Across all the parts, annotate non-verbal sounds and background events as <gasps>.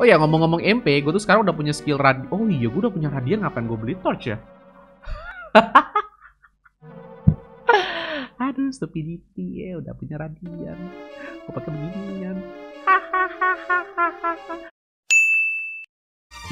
Oh ya ngomong-ngomong MP, gue tuh sekarang udah punya skill radi. Oh iya, gue udah punya radian. Ngapain gue beli torch ya? <laughs> Aduh, stupidity ya udah punya radian. Gue pakai beginian. <laughs>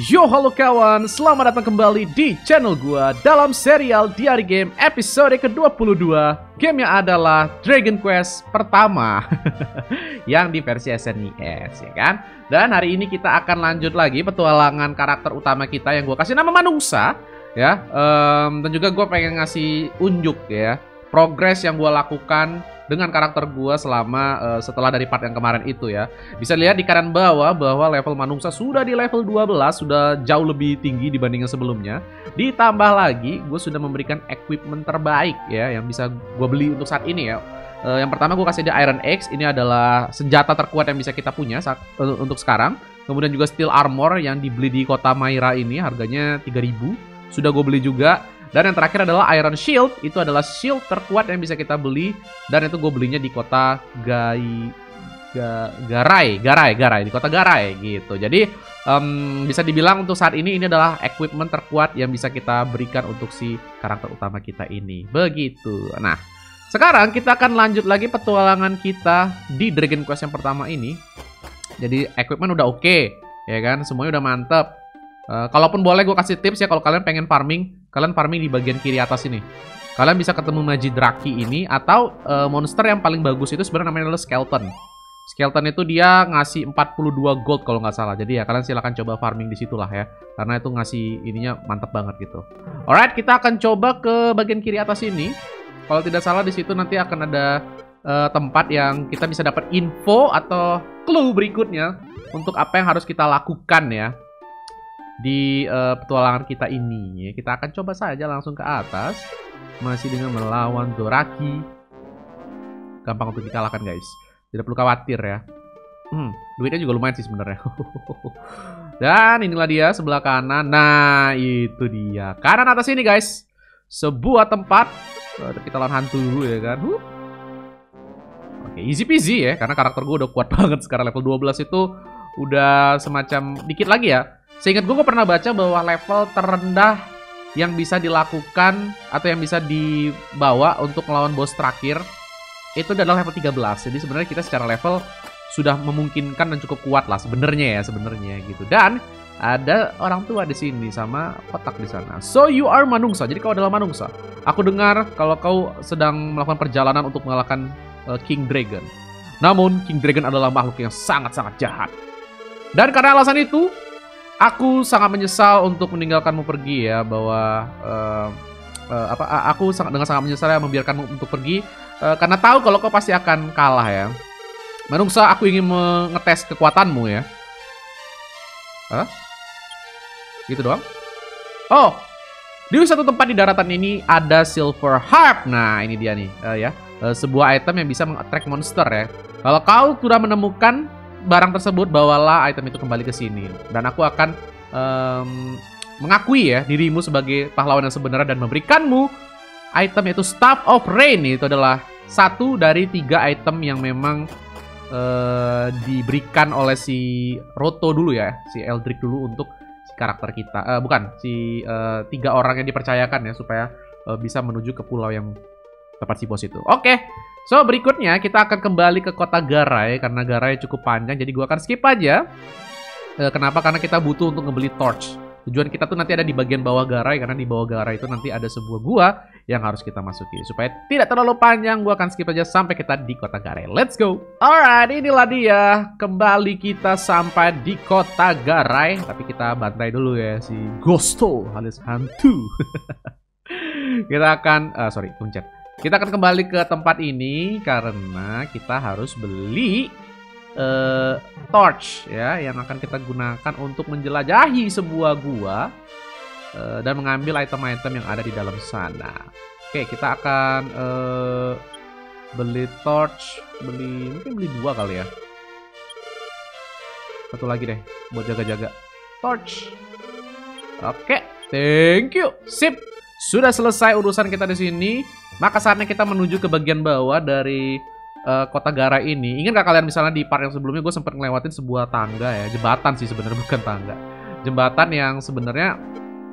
Yo halo kawan, selamat datang kembali di channel gua dalam serial Diary Game episode ke-22. Gamenya adalah Dragon Quest pertama <laughs> Yang di versi SNES ya kan? Dan hari ini kita akan lanjut lagi petualangan karakter utama kita yang gua kasih nama Manungsa ya. Um, Dan juga gua pengen ngasih unjuk ya Progres yang gua lakukan dengan karakter gua selama uh, setelah dari part yang kemarin itu ya. Bisa lihat di kanan bawah bahwa level Manungsa sudah di level 12, sudah jauh lebih tinggi dibandingkan sebelumnya. Ditambah lagi, gue sudah memberikan equipment terbaik ya yang bisa gue beli untuk saat ini ya. Uh, yang pertama gue kasih dia Iron X, ini adalah senjata terkuat yang bisa kita punya saat, uh, untuk sekarang. Kemudian juga Steel Armor yang dibeli di kota Maira ini harganya 3000. Sudah gue beli juga dan yang terakhir adalah Iron Shield. Itu adalah shield terkuat yang bisa kita beli. Dan itu gue belinya di kota Gai... Ga, Garai, Garai, Garai di kota Garai gitu. Jadi um, bisa dibilang untuk saat ini ini adalah equipment terkuat yang bisa kita berikan untuk si karakter utama kita ini. Begitu. Nah, sekarang kita akan lanjut lagi petualangan kita di Dragon Quest yang pertama ini. Jadi equipment udah oke, okay, ya kan? Semuanya udah mantep. Uh, kalaupun boleh gue kasih tips ya kalau kalian pengen farming, kalian farming di bagian kiri atas ini. Kalian bisa ketemu Majidraki ini atau uh, monster yang paling bagus itu sebenarnya namanya adalah Skeleton. Skeleton itu dia ngasih 42 gold kalau nggak salah. Jadi ya kalian silahkan coba farming di situlah ya. Karena itu ngasih ininya mantap banget gitu. Alright, kita akan coba ke bagian kiri atas ini. Kalau tidak salah di situ nanti akan ada uh, tempat yang kita bisa dapat info atau clue berikutnya untuk apa yang harus kita lakukan ya di uh, petualangan kita ini. Kita akan coba saja langsung ke atas. Masih dengan melawan Doraki. Gampang untuk dikalahkan guys. Tidak perlu khawatir ya. Hmm, duitnya juga lumayan sih sebenarnya. <laughs> Dan inilah dia sebelah kanan. Nah, itu dia. Kanan atas ini guys. Sebuah tempat. Kita lawan hantu dulu ya kan. Huh. Oke, easy peasy ya. Karena karakter gue udah kuat <laughs> banget sekarang. Level 12 itu udah semacam dikit lagi ya Seingat gue, gue pernah baca bahwa level terendah yang bisa dilakukan atau yang bisa dibawa untuk melawan bos terakhir itu adalah level 13. Jadi sebenarnya kita secara level sudah memungkinkan dan cukup kuat lah sebenarnya ya sebenarnya gitu. Dan ada orang tua di sini sama kotak di sana. So you are manungsa. Jadi kau adalah manungsa. Aku dengar kalau kau sedang melakukan perjalanan untuk mengalahkan uh, King Dragon. Namun King Dragon adalah makhluk yang sangat-sangat jahat. Dan karena alasan itu, Aku sangat menyesal untuk meninggalkanmu pergi ya bahwa uh, uh, apa aku sangat dengan sangat menyesal ya membiarkanmu untuk pergi uh, karena tahu kalau kau pasti akan kalah ya. Manungsa, aku ingin mengetes kekuatanmu ya. Hah? Gitu doang? Oh, di satu tempat di daratan ini ada silver harp. Nah, ini dia nih, uh, ya. Uh, sebuah item yang bisa meng-attract monster ya. Kalau kau sudah menemukan barang tersebut, bawalah item itu kembali ke sini. Dan aku akan um, mengakui ya dirimu sebagai pahlawan yang sebenarnya dan memberikanmu item yaitu Staff of Rain. Itu adalah satu dari tiga item yang memang uh, diberikan oleh si Roto dulu ya, si Eldrick dulu untuk si karakter kita. Uh, bukan, si uh, tiga orang yang dipercayakan ya supaya uh, bisa menuju ke pulau yang tempat si bos itu. Oke. Okay. So, berikutnya kita akan kembali ke kota Garai karena Garai cukup panjang jadi gua akan skip aja. E, kenapa? Karena kita butuh untuk ngebeli torch. Tujuan kita tuh nanti ada di bagian bawah Garai karena di bawah Garai itu nanti ada sebuah gua yang harus kita masuki. Supaya tidak terlalu panjang, gua akan skip aja sampai kita di kota Garai. Let's go. Alright, inilah dia. Kembali kita sampai di kota Garai, tapi kita bantai dulu ya si Ghosto alias hantu. <laughs> kita akan uh, sorry, pencet kita akan kembali ke tempat ini karena kita harus beli uh, torch ya yang akan kita gunakan untuk menjelajahi sebuah gua uh, dan mengambil item-item yang ada di dalam sana. Oke, kita akan uh, beli torch, beli mungkin beli dua kali ya. Satu lagi deh buat jaga-jaga. Torch. Oke, thank you. Sip. Sudah selesai urusan kita di sini. Maka saatnya kita menuju ke bagian bawah dari uh, kota Gara ini, ingin gak kalian misalnya di part yang sebelumnya gue sempat ngelewatin sebuah tangga ya, jembatan sih sebenarnya <laughs> bukan tangga, jembatan yang sebenarnya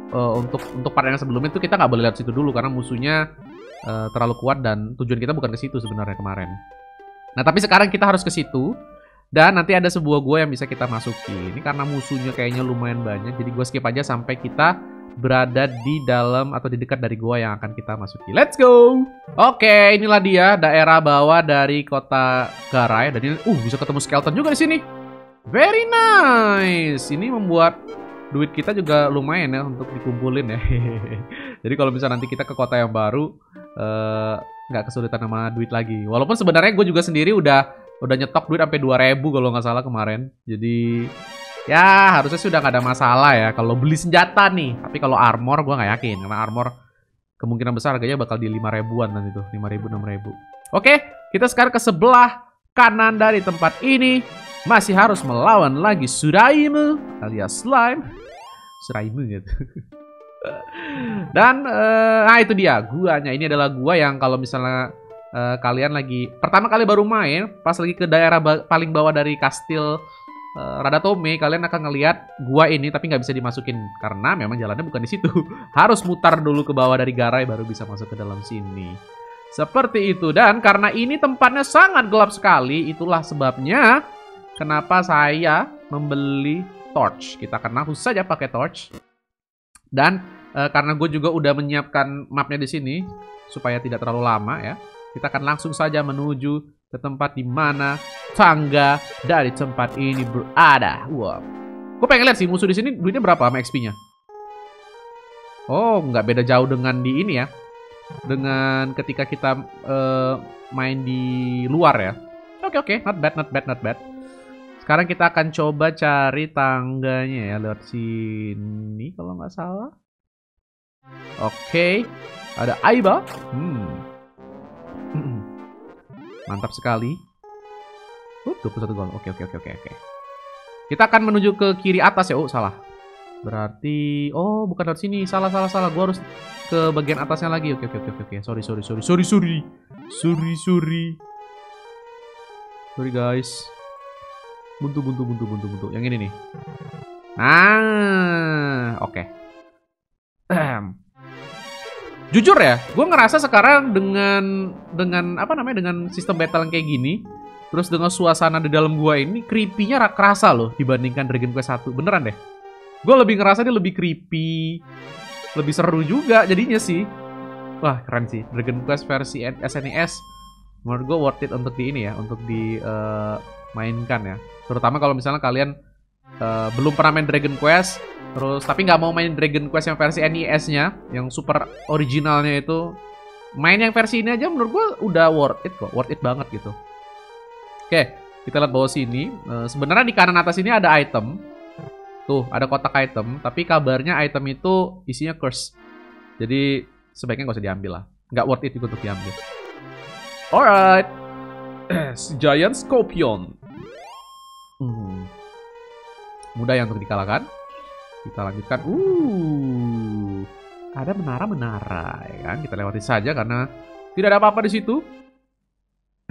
uh, untuk untuk part yang sebelumnya itu kita nggak boleh lihat situ dulu karena musuhnya uh, terlalu kuat dan tujuan kita bukan ke situ sebenarnya kemarin. Nah tapi sekarang kita harus ke situ dan nanti ada sebuah gua yang bisa kita masuki. Ini karena musuhnya kayaknya lumayan banyak, jadi gue skip aja sampai kita berada di dalam atau di dekat dari gua yang akan kita masuki. Let's go! Oke, inilah dia daerah bawah dari kota Garai. Dan ini, uh, bisa ketemu skeleton juga di sini. Very nice! Ini membuat duit kita juga lumayan ya untuk dikumpulin ya. <laughs> Jadi kalau misalnya nanti kita ke kota yang baru, eh, nggak uh, kesulitan sama duit lagi. Walaupun sebenarnya gue juga sendiri udah udah nyetok duit sampai 2000 kalau nggak salah kemarin. Jadi Ya, harusnya sudah nggak ada masalah ya kalau beli senjata nih. Tapi kalau armor gue nggak yakin karena armor kemungkinan besar harganya bakal di 5 ribuan nanti tuh, 5 ribu, 6 ribu. Oke, kita sekarang ke sebelah kanan dari tempat ini. Masih harus melawan lagi Suraimu alias slime. Suraimu gitu. <laughs> Dan uh, nah itu dia guanya. Ini adalah gua yang kalau misalnya uh, kalian lagi pertama kali baru main, pas lagi ke daerah ba paling bawah dari kastil uh, Radatome kalian akan ngelihat gua ini tapi nggak bisa dimasukin karena memang jalannya bukan di situ. <laughs> Harus mutar dulu ke bawah dari Garai baru bisa masuk ke dalam sini. Seperti itu dan karena ini tempatnya sangat gelap sekali, itulah sebabnya kenapa saya membeli torch. Kita akan langsung saja pakai torch. Dan uh, karena gue juga udah menyiapkan mapnya di sini supaya tidak terlalu lama ya. Kita akan langsung saja menuju ke tempat di mana tangga dari tempat ini berada. Wow. Gue pengen lihat sih musuh di sini duitnya berapa sama XP-nya. Oh, nggak beda jauh dengan di ini ya. Dengan ketika kita uh, main di luar ya. Oke okay, oke, okay. not bad, not bad, not bad. Sekarang kita akan coba cari tangganya ya lewat sini kalau nggak salah. Oke, okay. ada Aiba. Hmm. Mantap sekali. Uh, 21 gol. Oke, oke, oke, oke, oke. Kita akan menuju ke kiri atas ya. Oh, salah. Berarti oh, bukan dari sini. Salah, salah, salah. Gua harus ke bagian atasnya lagi. Oke, oke, oke, oke. Sorry, sorry, sorry. Sorry, sorry. Sorry, sorry. Sorry, guys. Buntu, buntu, buntu, buntu, buntu. Yang ini nih. Nah, oke. Okay. Jujur ya, gue ngerasa sekarang dengan dengan apa namanya dengan sistem battle yang kayak gini, terus dengan suasana di dalam gua ini creepy-nya kerasa loh dibandingkan Dragon Quest 1. Beneran deh. Gue lebih ngerasa dia lebih creepy, lebih seru juga jadinya sih. Wah, keren sih. Dragon Quest versi SNES e menurut gue worth it untuk di ini ya, untuk dimainkan uh, ya. Terutama kalau misalnya kalian uh, belum pernah main Dragon Quest, Terus tapi nggak mau main Dragon Quest yang versi NES-nya, yang super originalnya itu. Main yang versi ini aja menurut gue udah worth it kok, worth it banget gitu. Oke, kita lihat bawah sini. Uh, Sebenarnya di kanan atas ini ada item. Tuh, ada kotak item. Tapi kabarnya item itu isinya curse. Jadi sebaiknya nggak usah diambil lah. Nggak worth it untuk diambil. Alright. <clears throat> Giant Scorpion. Hmm. Mudah ya untuk dikalahkan. Kita lanjutkan. Uh, ada menara-menara, ya kan? Kita lewati saja karena tidak ada apa-apa di situ.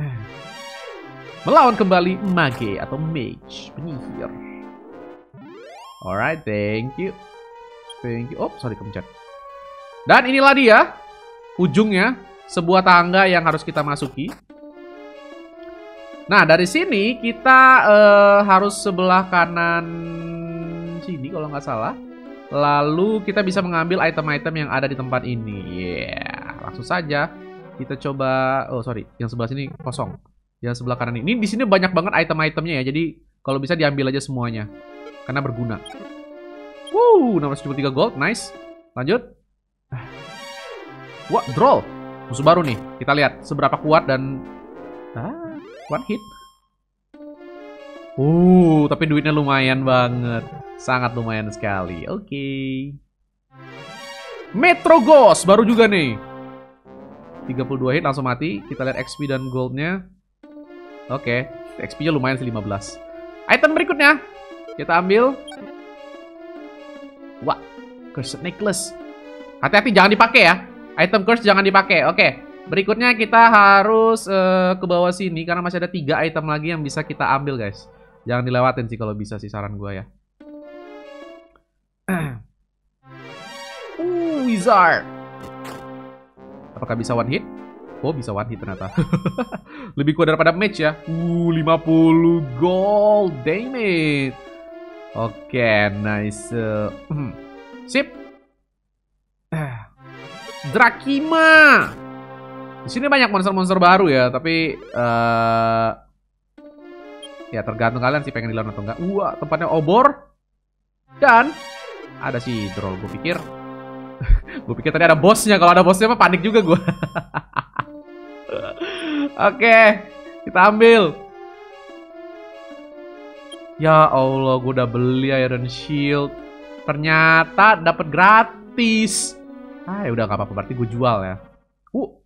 <sighs> Melawan kembali mage atau mage, penyihir. Alright, thank you. Thank you. Oh, sorry kemencet. Dan inilah dia ujungnya sebuah tangga yang harus kita masuki. Nah, dari sini kita uh, harus sebelah kanan sini kalau nggak salah. Lalu kita bisa mengambil item-item yang ada di tempat ini. Yeah, langsung saja kita coba. Oh sorry, yang sebelah sini kosong. Yang sebelah kanan ini. Ini di sini banyak banget item-itemnya ya. Jadi kalau bisa diambil aja semuanya, karena berguna. Wuh, 673 gold, nice. Lanjut. Wah, draw. Musuh baru nih. Kita lihat seberapa kuat dan ah, one hit. Uh, tapi duitnya lumayan banget. Sangat lumayan sekali. Oke. Okay. Metro Ghost baru juga nih. 32 hit langsung mati. Kita lihat XP dan goldnya. Oke, okay. XP-nya lumayan sih 15. Item berikutnya kita ambil. Wah, Cursed Necklace. Hati-hati jangan dipakai ya. Item curse jangan dipakai. Oke. Okay. Berikutnya kita harus uh, ke bawah sini karena masih ada tiga item lagi yang bisa kita ambil guys. Jangan dilewatin sih kalau bisa sih saran gue ya. <clears throat> uh, wizard. Apakah bisa one hit? Oh bisa one hit ternyata. <laughs> Lebih kuat daripada match ya. Uh 50 gold. Damn it. Oke, okay, nice. Uh, <clears throat> sip. <clears throat> Drakima. Di sini banyak monster-monster baru ya, tapi uh, ya tergantung kalian sih pengen dilawan atau enggak. Wah, tempatnya obor. Dan ada si troll gue pikir. <laughs> gue pikir tadi ada bosnya. Kalau ada bosnya mah panik juga gue. <laughs> Oke, kita ambil. Ya Allah, gue udah beli Iron Shield. Ternyata dapat gratis. Ah, ya udah nggak apa-apa. Berarti gue jual ya. Uh,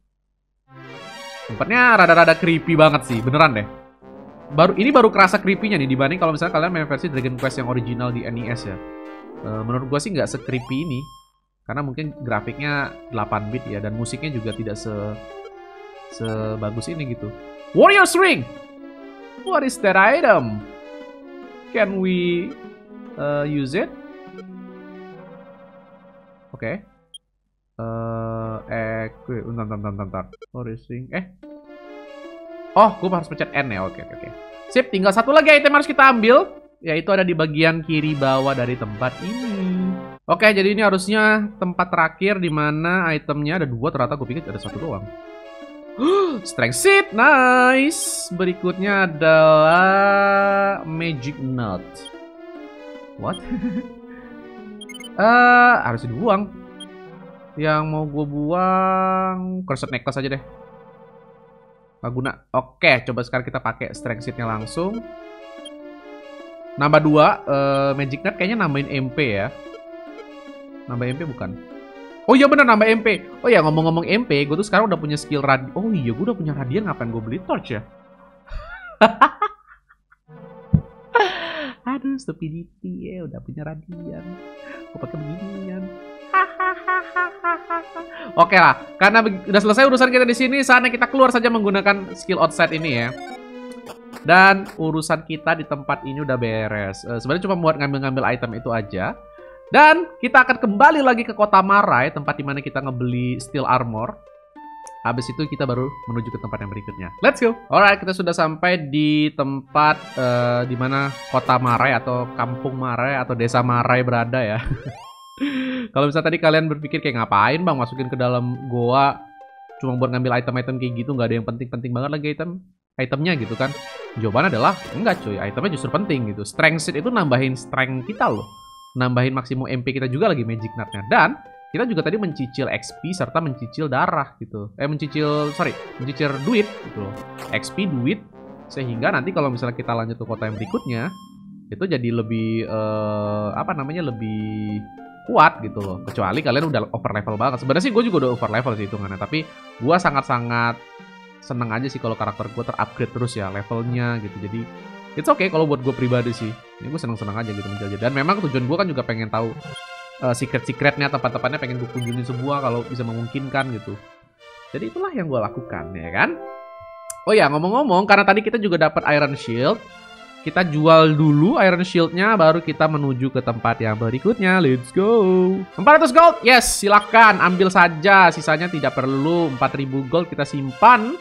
Tempatnya rada-rada creepy banget sih, beneran deh. Baru ini baru kerasa creepy-nya nih dibanding kalau misalnya kalian main versi Dragon Quest yang original di NES ya. E, menurut gua sih nggak se-creepy ini. Karena mungkin grafiknya 8 bit ya dan musiknya juga tidak se sebagus ini gitu. Warrior's Ring. What is that item? Can we uh, use it? Oke. Okay. Eh, gue, bentar, bentar, bentar, bentar. Oh, racing. Eh. Oh, gue harus pencet N ya. Oke, oke, oke. Sip, tinggal satu lagi item harus kita ambil. Yaitu ada di bagian kiri bawah dari tempat ini. Oke, jadi ini harusnya tempat terakhir di mana itemnya ada dua. Ternyata gue pikir ada satu doang. Strength Seed, nice. Berikutnya adalah Magic Nut. What? uh, <laughs> harus dibuang. Yang mau gue buang Cursed Necklace aja deh. Gak guna. Oke, coba sekarang kita pakai Strength Seed-nya langsung. Nambah dua uh, Magic Nut kayaknya nambahin MP ya. Nambah MP bukan? Oh iya bener nambah MP. Oh ya ngomong-ngomong MP, gue tuh sekarang udah punya skill radi. Oh iya, gue udah punya radian ngapain gue beli torch ya? <laughs> Aduh, stupidity ya, udah punya radian. Gue pakai beginian. <laughs> Oke lah, karena udah selesai urusan kita di sini, saatnya kita keluar saja menggunakan skill outside ini ya. Dan urusan kita di tempat ini udah beres. Uh, Sebenarnya cuma buat ngambil-ngambil item itu aja. Dan kita akan kembali lagi ke kota Marai, tempat di mana kita ngebeli steel armor. Habis itu kita baru menuju ke tempat yang berikutnya. Let's go. Alright, kita sudah sampai di tempat uh, di mana kota Marai atau kampung Marai atau desa Marai berada ya. <laughs> Kalau misalnya tadi kalian berpikir kayak ngapain bang masukin ke dalam goa cuma buat ngambil item-item kayak gitu? Nggak ada yang penting-penting banget lagi item itemnya gitu kan. Jawaban adalah enggak cuy. Itemnya justru penting gitu. Strength seed itu nambahin strength kita loh. Nambahin maksimum MP kita juga lagi magic nutnya. Dan kita juga tadi mencicil XP serta mencicil darah gitu. Eh mencicil sorry mencicil duit gitu loh. XP duit sehingga nanti kalau misalnya kita lanjut ke kota yang berikutnya itu jadi lebih uh, apa namanya lebih kuat gitu loh. Kecuali kalian udah over level banget. Sebenarnya sih gue juga udah over level sih hitungannya. Tapi gue sangat-sangat seneng aja sih kalau karakter gue terupgrade terus ya levelnya gitu. Jadi it's okay kalau buat gue pribadi sih. Ini gue seneng-seneng aja gitu menjelajah. Dan memang tujuan gue kan juga pengen tahu uh, secret-secretnya tempat-tempatnya pengen gue kunjungi semua kalau bisa memungkinkan gitu. Jadi itulah yang gue lakukan ya kan. Oh ya ngomong-ngomong karena tadi kita juga dapat Iron Shield kita jual dulu Iron Shield-nya, baru kita menuju ke tempat yang berikutnya. Let's go. 400 gold, yes, silakan ambil saja. Sisanya tidak perlu. 4000 gold kita simpan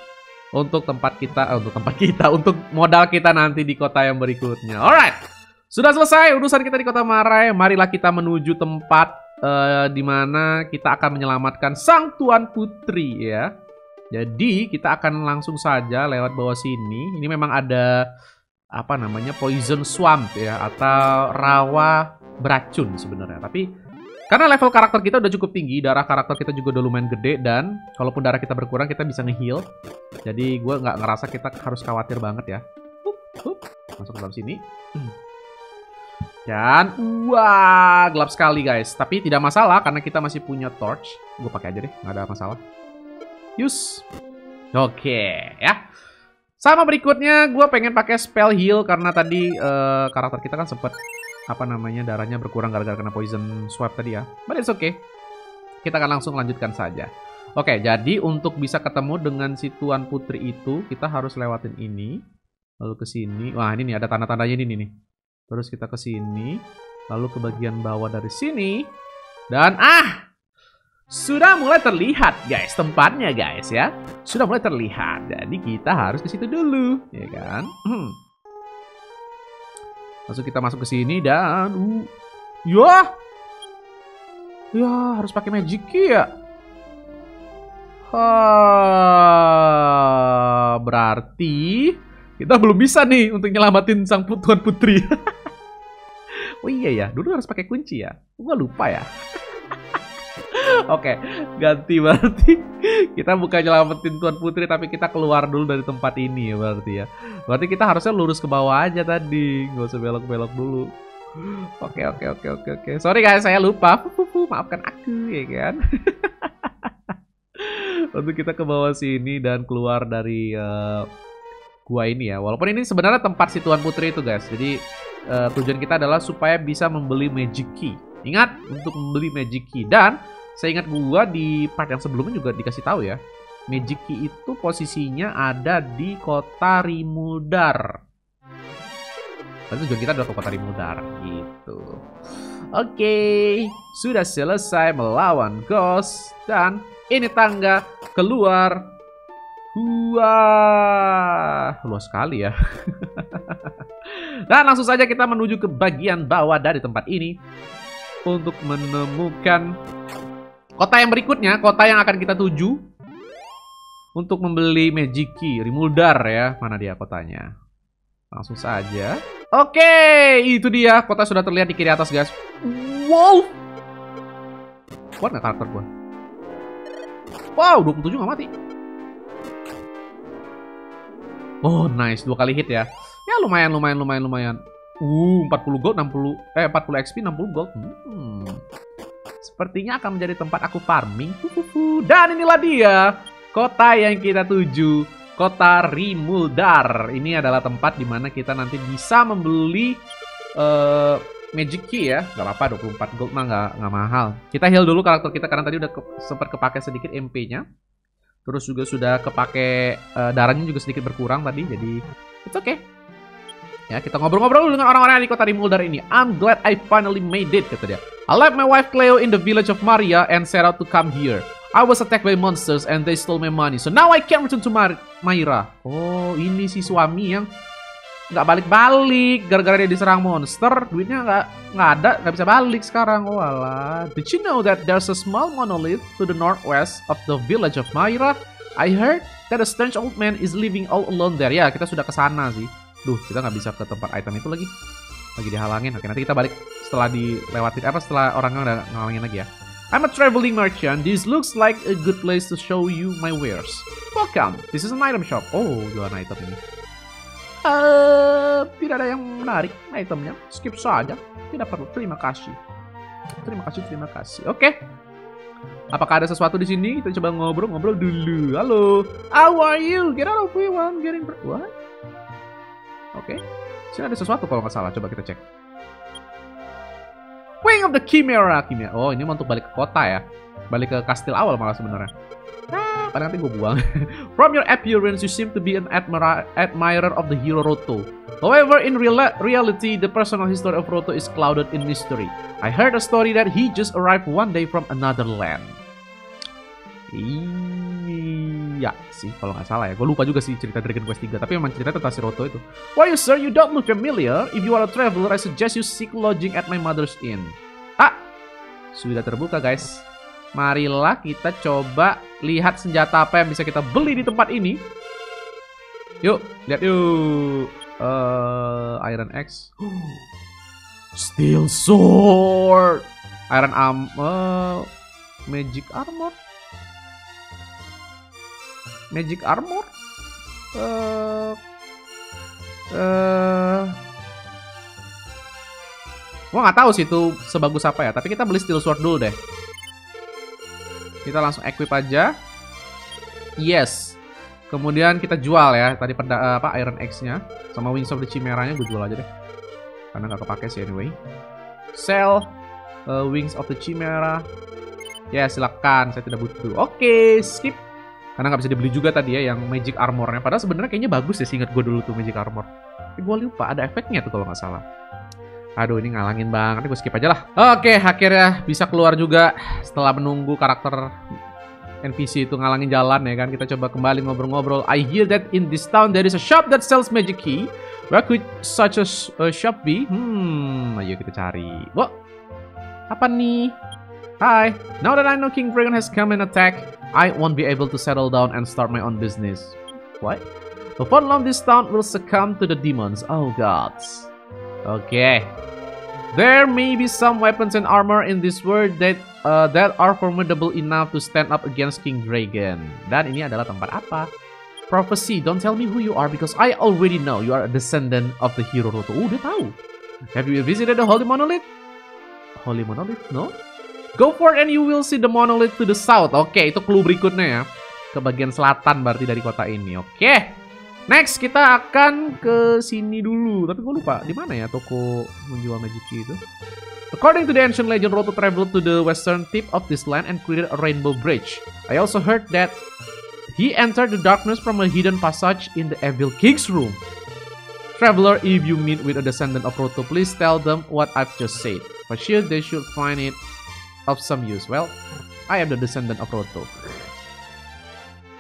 untuk tempat kita, eh, untuk tempat kita, <laughs> untuk modal kita nanti di kota yang berikutnya. Alright, sudah selesai urusan kita di kota Marai. Marilah kita menuju tempat uh, di mana kita akan menyelamatkan sang tuan putri ya. Jadi kita akan langsung saja lewat bawah sini. Ini memang ada apa namanya poison swamp ya atau rawa beracun sebenarnya. Tapi karena level karakter kita udah cukup tinggi, darah karakter kita juga udah lumayan gede dan kalaupun darah kita berkurang kita bisa ngeheal. Jadi gue nggak ngerasa kita harus khawatir banget ya. Masuk ke dalam sini. Dan wah gelap sekali guys. Tapi tidak masalah karena kita masih punya torch. Gue pakai aja deh, nggak ada masalah. Use. Oke okay, ya. Sama berikutnya gue pengen pakai spell heal karena tadi uh, karakter kita kan sempet apa namanya darahnya berkurang gara-gara kena poison swap tadi ya. But it's okay. Kita akan langsung lanjutkan saja. Oke, jadi untuk bisa ketemu dengan si Tuan Putri itu, kita harus lewatin ini. Lalu ke sini. Wah, ini nih ada tanda-tandanya ini nih. Terus kita ke sini. Lalu ke bagian bawah dari sini. Dan ah! Sudah mulai terlihat guys tempatnya guys ya. Sudah mulai terlihat. Jadi kita harus ke situ dulu, ya kan? Hmm. Langsung kita masuk ke sini dan uh, ya. Ya, harus pakai magic key ya. Ha, berarti kita belum bisa nih untuk nyelamatin sang tuan putri. <laughs> oh iya ya, dulu harus pakai kunci ya. Gua lupa ya. <laughs> <laughs> Oke, ganti berarti kita bukan nyelamatin tuan putri tapi kita keluar dulu dari tempat ini ya berarti ya. Berarti kita harusnya lurus ke bawah aja tadi, nggak usah belok-belok dulu. Oke oke oke oke oke. Sorry guys, saya lupa. Maafkan aku ya kan. <laughs> untuk kita ke bawah sini dan keluar dari uh, gua ini ya. Walaupun ini sebenarnya tempat si Tuan Putri itu guys. Jadi uh, tujuan kita adalah supaya bisa membeli magic key. Ingat untuk membeli magic key dan saya ingat gua di part yang sebelumnya juga dikasih tahu ya. Magic key itu posisinya ada di kota Rimudar. Dan tujuan kita adalah ke kota Rimudar gitu. Oke, okay. sudah selesai melawan Ghost dan ini tangga keluar. Wah, luas sekali ya. <laughs> Dan langsung saja kita menuju ke bagian bawah dari tempat ini untuk menemukan kota yang berikutnya, kota yang akan kita tuju untuk membeli magic key, Rimuldar ya. Mana dia kotanya? Langsung saja. Oke, itu dia. Kota sudah terlihat di kiri atas, guys. Wow. Kuat nggak karakter gue? Wow, 27 nggak mati. Oh, nice. Dua kali hit ya. Ya lumayan, lumayan, lumayan, lumayan. Uh, 40 gold, 60... Eh, 40 XP, 60 gold. Hmm. Sepertinya akan menjadi tempat aku farming. Dan inilah dia. Kota yang kita tuju. Kota Rimuldar. Ini adalah tempat di mana kita nanti bisa membeli... Uh, magic key ya nggak apa-apa 24 gold mah nggak nggak mahal kita heal dulu karakter kita karena tadi udah ke, sempat kepake sedikit MP nya terus juga sudah kepake uh, darahnya juga sedikit berkurang tadi jadi it's okay ya kita ngobrol-ngobrol dulu dengan orang-orang di kota Rimuldar ini. I'm glad I finally made it kata dia. I left my wife Cleo in the village of Maria and set out to come here. I was attacked by monsters and they stole my money. So now I can return to Mar Maira. Oh ini si suami yang nggak balik-balik gara-gara dia diserang monster. Duitnya nggak nggak ada nggak bisa balik sekarang. Oh alah. Did you know that there's a small monolith to the northwest of the village of Myra I heard that a strange old man is living all alone there. Ya kita sudah ke sana sih duh kita nggak bisa ke tempat item itu lagi lagi dihalangin oke nanti kita balik setelah dilewatin apa setelah orangnya udah ngalangin lagi ya I'm a traveling merchant. This looks like a good place to show you my wares. Welcome. This is an item shop. Oh, jualan item ini. Uh, tidak ada yang menarik itemnya. Skip saja. Tidak perlu. Terima kasih. Terima kasih, terima kasih. Oke. Okay. Apakah ada sesuatu di sini? Kita coba ngobrol-ngobrol dulu. Halo. How are you? Get out of here one getting... What? Oke. Okay. Sini ada sesuatu kalau nggak salah. Coba kita cek. Wing of the Chimera. Chimera. Oh, ini untuk balik ke kota ya. Balik ke kastil awal malah sebenarnya. Ah, paling nanti gue buang. <laughs> From your appearance, you seem to be an admira admirer of the hero Roto. However, in real reality, the personal history of Roto is clouded in mystery. I heard a story that he just arrived one day from another land. Iya sih, kalau nggak salah ya. Gue lupa juga sih cerita Dragon Quest 3, tapi memang cerita tentang si Roto itu. Why you sir, you don't look familiar. If you are a traveler, I suggest you seek lodging at my mother's inn. Ah, sudah terbuka guys. Marilah kita coba lihat senjata apa yang bisa kita beli di tempat ini. Yuk, lihat yuk. Uh, Iron X. <gasps> Steel Sword. Iron Arm. Uh, Magic Armor. Magic Armor. Uh, uh, gua nggak tahu sih itu sebagus apa ya. Tapi kita beli Steel Sword dulu deh. Kita langsung equip aja. Yes. Kemudian kita jual ya. Tadi pada uh, apa Iron X-nya sama Wings of the Chimera-nya gue jual aja deh. Karena nggak kepake sih anyway. Sell uh, Wings of the Chimera. Ya silakan, saya tidak butuh. Oke, skip. Karena nggak bisa dibeli juga tadi ya yang magic armornya. Padahal sebenarnya kayaknya bagus ya singkat gue dulu tuh magic armor. Tapi gue lupa ada efeknya tuh kalau nggak salah. Aduh ini ngalangin banget, gue skip aja lah. Oke, akhirnya bisa keluar juga setelah menunggu karakter NPC itu ngalangin jalan ya kan. Kita coba kembali ngobrol-ngobrol. I hear that in this town there is a shop that sells magic key. Where could such a, a shop be? Hmm, ayo kita cari. Wah, apa nih? Hi, now that I know King Dragon has come and attack, I won't be able to settle down and start my own business. What? Fun of this town will succumb to the demons. Oh gods. Okay. There may be some weapons and armor in this world that uh, that are formidable enough to stand up against King Dragon. Dan ini adalah tempat apa? Prophecy, don't tell me who you are because I already know you are a descendant of the hero Roto. Oh, dia tahu. Have you visited the Holy Monolith? Holy Monolith? No? Go for it and you will see the monolith to the south. Oke, okay, itu clue berikutnya ya. Ke bagian selatan berarti dari kota ini. Oke. Okay. Next, kita akan ke sini dulu. Tapi gue lupa, di mana ya toko menjual magic key itu? According to the ancient legend, Roto traveled to the western tip of this land and created a rainbow bridge. I also heard that he entered the darkness from a hidden passage in the Evil King's room. Traveler, if you meet with a descendant of Roto, please tell them what I've just said. For sure, they should find it of some use. Well, I am the descendant of Roto.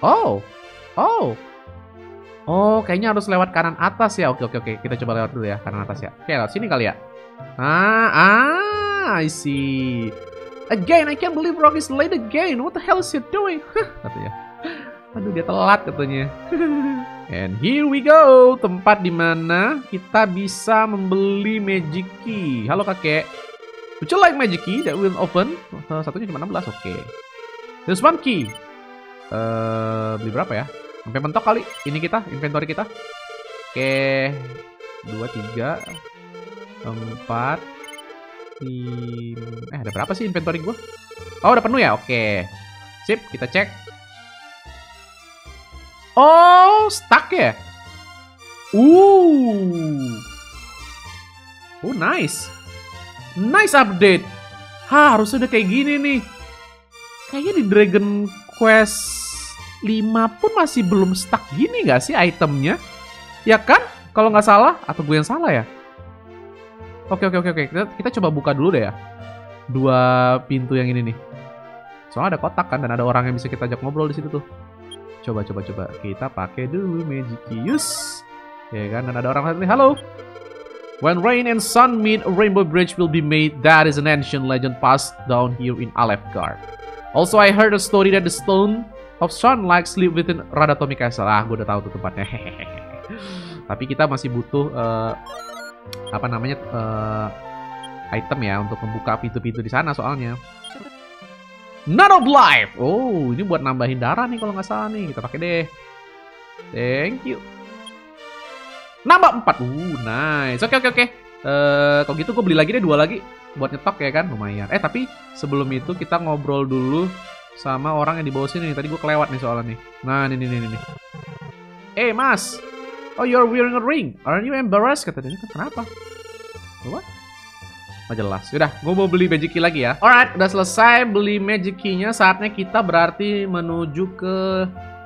Oh, oh, oh, kayaknya harus lewat kanan atas ya. Oke, oke, oke. Kita coba lewat dulu ya, kanan atas ya. Oke, lewat sini kali ya. Ah, ah, I see. Again, I can't believe Rock is late again. What the hell is he doing? <laughs> katanya. Aduh, dia telat katanya. <laughs> And here we go, tempat di mana kita bisa membeli magic key. Halo kakek. Would you like magic key that will open? Uh, satunya cuma 16, oke. Okay. There's one key. Uh, beli berapa ya? Sampai mentok kali. Ini kita, inventory kita. Oke. Okay. 2, 3, 4, 5. Eh, ada berapa sih inventory gue? Oh, udah penuh ya? Oke. Okay. Sip, kita cek. Oh, stuck ya? Uh. Oh, nice. Nice update. Ha, harusnya udah kayak gini nih. Kayaknya di Dragon Quest 5 pun masih belum stuck gini gak sih itemnya? Ya kan? Kalau nggak salah, atau gue yang salah ya? Oke, oke, oke, oke. Kita, kita coba buka dulu deh ya. Dua pintu yang ini nih. Soalnya ada kotak kan, dan ada orang yang bisa kita ajak ngobrol di situ tuh. Coba, coba, coba. Kita pakai dulu Magic Use. Ya kan, dan ada orang lain. Halo. When rain and sun meet, a rainbow bridge will be made. That is an ancient legend passed down here in Alefgard. Also, I heard a story that the stone of sunlight sleep within Radatomi Castle. Ah, gue udah tahu tuh tempatnya. <laughs> Tapi kita masih butuh uh, apa namanya uh, item ya untuk membuka pintu-pintu di sana soalnya. None of life. Oh, ini buat nambahin darah nih kalau nggak salah nih. Kita pakai deh. Thank you. Nambah 4. Uh, nice. Oke, oke, oke. Uh, kalau gitu gue beli lagi deh dua lagi buat nyetok ya kan lumayan. Eh tapi sebelum itu kita ngobrol dulu sama orang yang di bawah sini. Tadi gue kelewat nih soalnya nih. Nah, ini nih nih nih. Eh, Mas. Oh, you're wearing a ring. Aren't you embarrassed? Kata dia. Kenapa? What? Oh jelas. Sudah, gue mau beli magic key lagi ya. Alright, udah selesai beli magic key-nya. Saatnya kita berarti menuju ke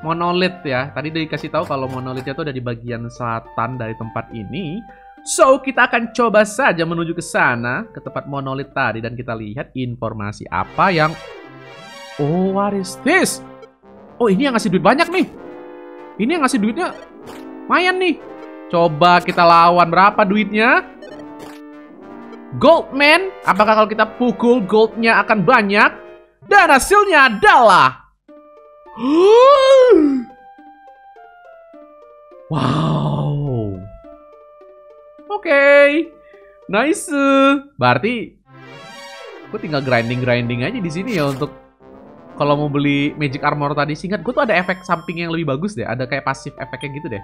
monolith ya. Tadi dikasih tahu kalau monolithnya itu ada di bagian selatan dari tempat ini. So, kita akan coba saja menuju ke sana, ke tempat monolith tadi. Dan kita lihat informasi apa yang... Oh, what is this? Oh, ini yang ngasih duit banyak nih. Ini yang ngasih duitnya lumayan nih. Coba kita lawan berapa duitnya? Goldman, apakah kalau kita pukul goldnya akan banyak? Dan hasilnya adalah <gasps> wow. Oke. Okay. Nice. Berarti gue tinggal grinding-grinding aja di sini ya untuk kalau mau beli magic armor tadi singkat gue tuh ada efek samping yang lebih bagus deh. Ada kayak pasif efeknya gitu deh.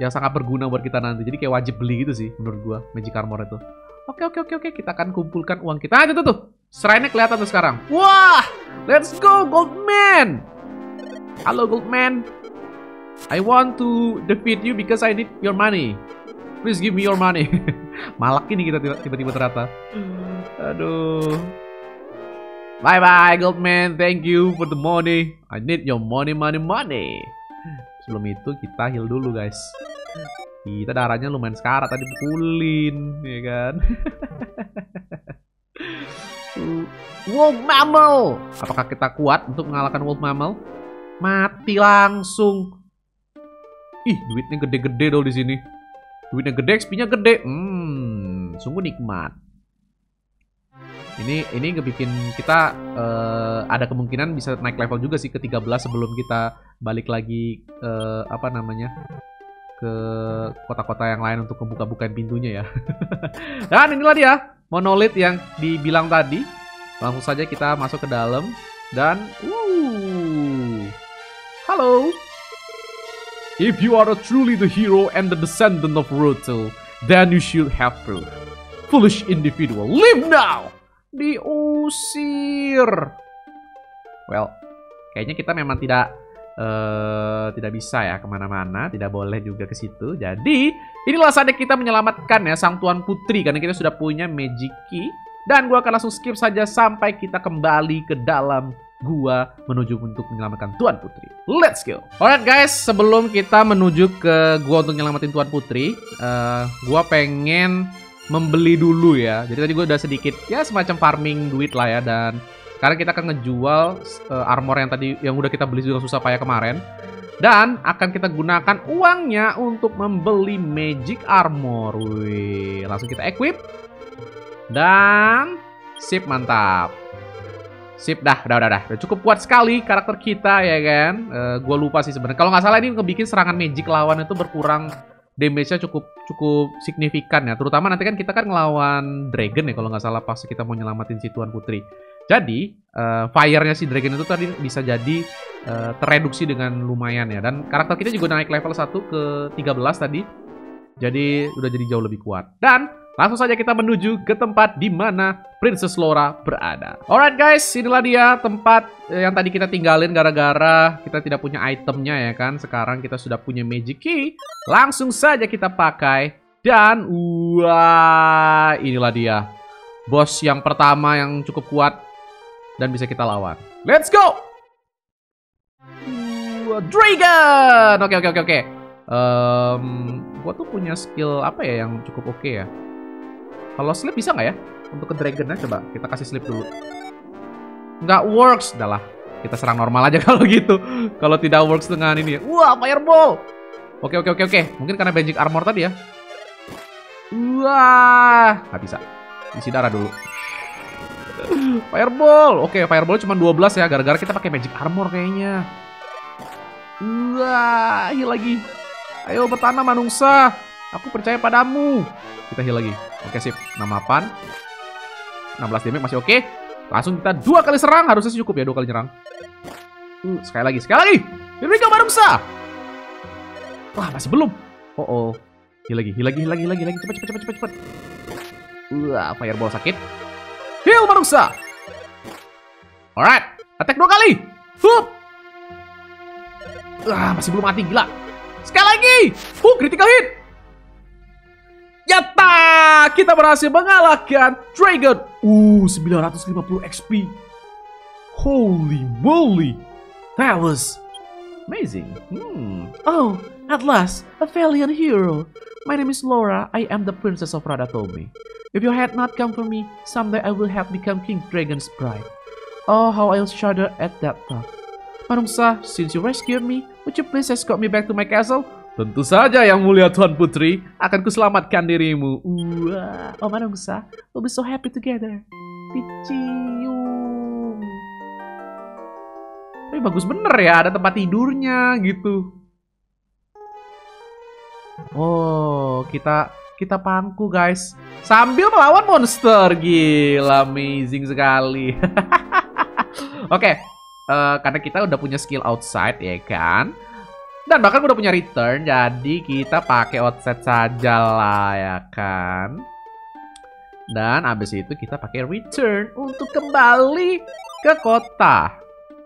Yang sangat berguna buat kita nanti. Jadi kayak wajib beli gitu sih menurut gue magic armor itu. Oke oke oke oke kita akan kumpulkan uang kita. Ah itu tuh tuh. Shrine-nya kelihatan tuh sekarang. Wah, let's go Halo Goldman. I want to defeat you because I need your money. Please give me your money. <laughs> Malak ini kita tiba-tiba ternyata. Aduh. Bye bye Goldman, thank you for the money. I need your money, money, money. Sebelum itu kita heal dulu guys. Kita darahnya lumayan sekarat tadi pukulin, ya kan? <laughs> wolf Mammal. Apakah kita kuat untuk mengalahkan Wolf Mammal? Mati langsung. Ih, duitnya gede-gede dong di sini. Duitnya gede, XP-nya gede. Hmm, sungguh nikmat. Ini ini ngebikin kita uh, ada kemungkinan bisa naik level juga sih ke 13 sebelum kita balik lagi uh, apa namanya? ke kota-kota yang lain untuk membuka-bukain pintunya ya. <laughs> Dan inilah dia monolith yang dibilang tadi. Langsung saja kita masuk ke dalam dan uh Halo. If you are truly the hero and the descendant of Roto, then you should have proof. Foolish individual, leave now! diusir. Well, kayaknya kita memang tidak uh, tidak bisa ya ke mana-mana, tidak boleh juga ke situ. Jadi inilah saatnya kita menyelamatkan ya sang tuan putri karena kita sudah punya magic key. Dan gua akan langsung skip saja sampai kita kembali ke dalam gua menuju untuk menyelamatkan Tuan Putri. Let's go. Alright guys, sebelum kita menuju ke gua untuk menyelamatin Tuan Putri, uh, gua pengen membeli dulu ya. Jadi tadi gue udah sedikit ya semacam farming duit lah ya dan sekarang kita akan ngejual uh, armor yang tadi yang udah kita beli dengan susah payah kemarin dan akan kita gunakan uangnya untuk membeli magic armor. Wih, langsung kita equip. Dan sip mantap. Sip dah, udah, udah, udah, udah cukup kuat sekali karakter kita ya kan. Uh, gue lupa sih sebenarnya. Kalau nggak salah ini ngebikin serangan magic lawan itu berkurang damage-nya cukup cukup signifikan ya. Terutama nanti kan kita kan ngelawan Dragon ya kalau nggak salah pas kita mau nyelamatin si Tuan Putri. Jadi uh, fire-nya si Dragon itu tadi bisa jadi uh, tereduksi dengan lumayan ya. Dan karakter kita juga naik level 1 ke 13 tadi. Jadi udah jadi jauh lebih kuat. Dan Langsung saja kita menuju ke tempat di mana Princess Laura berada. Alright guys, inilah dia tempat eh, yang tadi kita tinggalin gara-gara kita tidak punya itemnya ya kan. Sekarang kita sudah punya magic key. Langsung saja kita pakai. Dan wah, inilah dia. Bos yang pertama yang cukup kuat dan bisa kita lawan. Let's go! Dragon! Oke, oke, oke, oke. Um, gua tuh punya skill apa ya yang cukup oke okay ya? Kalau sleep bisa nggak ya? Untuk ke dragon coba kita kasih sleep dulu. Nggak works, dah lah. Kita serang normal aja <laughs> kalau gitu. Kalau tidak works dengan ini. Wah, fireball. Oke, oke, oke, oke. Mungkin karena magic armor tadi ya. Wah, nggak bisa. Isi darah dulu. <laughs> Fireball. Oke, fireball cuma 12 ya. Gara-gara kita pakai magic armor kayaknya. Wah, heal lagi. Ayo bertanam manungsa. Aku percaya padamu. Kita heal lagi. Oke sip, 68 16 damage masih oke. Langsung kita dua kali serang, harusnya cukup ya dua kali nyerang. Uh, Sekali lagi, sekali lagi. Here we go Wah masih belum. Oh oh. Heal lagi, heal lagi, heal lagi, heal lagi, Cepet, cepet, cepet, cepet, cepet Wah, fireball sakit. Heal Barungsa Alright, attack dua kali. Hup Wah, masih belum mati, gila. Sekali lagi. Huh, critical hit Yata! Kita berhasil mengalahkan Dragon. Uh, 950 XP. Holy moly. That was amazing. Hmm. Oh, at last, a valiant hero. My name is Laura. I am the princess of Radatomi. If you had not come for me, someday I will have become King Dragon's bride. Oh, how I'll shudder at that thought. Manungsa, since you rescued me, would you please escort me back to my castle? Tentu saja yang mulia Tuan Putri akan kuselamatkan dirimu. Wah, oh Manungsa, we'll be so happy together. Dicium. Tapi bagus bener ya, ada tempat tidurnya gitu. Oh, kita kita pangku guys. Sambil melawan monster. Gila, amazing sekali. <laughs> Oke, okay, uh, eh, karena kita udah punya skill outside ya kan. Dan bahkan udah punya return, jadi kita pakai outset saja lah ya kan. Dan abis itu kita pakai return untuk kembali ke kota.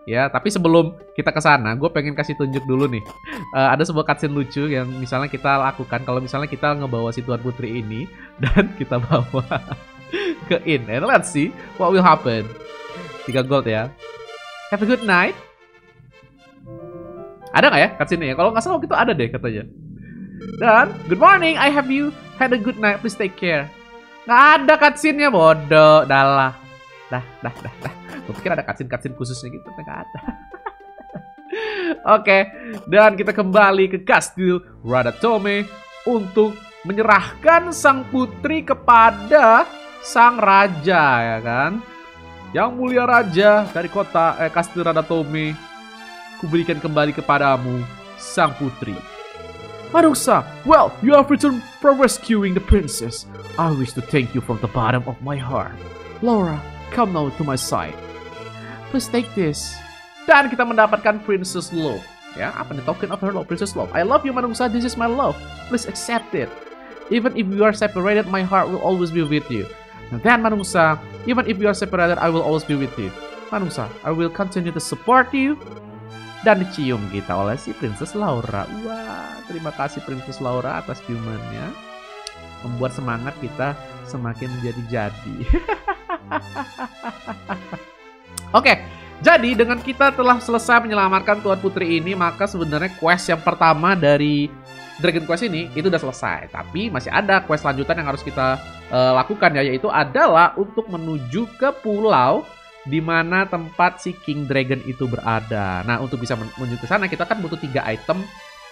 Ya, tapi sebelum kita ke sana, gue pengen kasih tunjuk dulu nih. Uh, ada sebuah cutscene lucu yang misalnya kita lakukan kalau misalnya kita ngebawa si Tuan Putri ini <laughs> dan kita bawa ke in. And let's see what will happen. 3 gold ya. Have a good night. Ada nggak ya cutscene ya? Kalau nggak salah itu ada deh katanya. Dan, good morning, I have you had a good night, please take care. Nggak ada cutscene-nya, bodoh. Dah lah. Dah, dah, dah, dah. Gue pikir ada cutscene-cutscene khususnya gitu, tapi nggak ada. <laughs> Oke, dan kita kembali ke kastil Radatome untuk menyerahkan sang putri kepada sang raja ya kan. Yang mulia raja dari kota eh, kastil Radatome, kuberikan kembali kepadamu sang putri. Marusa, well, you have returned from rescuing the princess. I wish to thank you from the bottom of my heart. Laura, come now to my side. Please take this. Dan kita mendapatkan Princess Love. Ya, apa nih token of her love, Princess Love. I love you Manungsa, this is my love. Please accept it. Even if we are separated, my heart will always be with you. And then Manungsa, even if we are separated, I will always be with you. Manungsa, I will continue to support you. Dan dicium kita oleh si Princess Laura. Wah, terima kasih Princess Laura atas ciumannya. Membuat semangat kita semakin menjadi-jadi. <laughs> Oke, okay, jadi dengan kita telah selesai menyelamatkan Tuan Putri ini, maka sebenarnya quest yang pertama dari Dragon Quest ini itu udah selesai. Tapi masih ada quest lanjutan yang harus kita uh, lakukan ya, yaitu adalah untuk menuju ke pulau di mana tempat si King Dragon itu berada. Nah, untuk bisa menuju ke sana kita kan butuh tiga item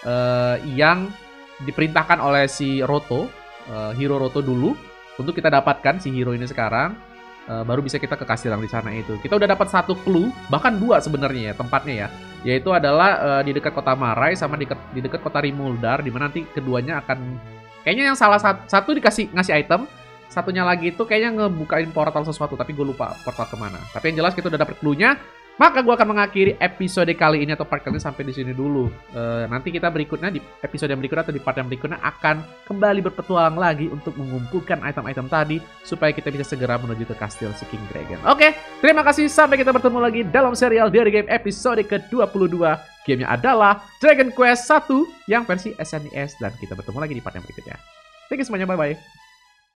uh, yang diperintahkan oleh si Roto, uh, hero Roto dulu untuk kita dapatkan si hero ini sekarang uh, baru bisa kita ke kastil yang di sana itu. Kita udah dapat satu clue, bahkan dua sebenarnya ya tempatnya ya, yaitu adalah uh, di dekat kota Marai sama di, di dekat kota Rimuldar, di mana nanti keduanya akan kayaknya yang salah satu, satu dikasih ngasih item, satunya lagi itu kayaknya ngebukain portal sesuatu, tapi gue lupa portal ke mana. Tapi yang jelas kita udah dapet clue-nya, maka gue akan mengakhiri episode kali ini atau part kali ini sampai di sini dulu. Uh, nanti kita berikutnya di episode yang berikutnya atau di part yang berikutnya akan kembali berpetualang lagi untuk mengumpulkan item-item tadi supaya kita bisa segera menuju ke kastil si King Dragon. Oke, okay, terima kasih sampai kita bertemu lagi dalam serial Diary Game episode ke-22. Gamenya adalah Dragon Quest 1 yang versi SNES dan kita bertemu lagi di part yang berikutnya. Thank you semuanya, bye-bye.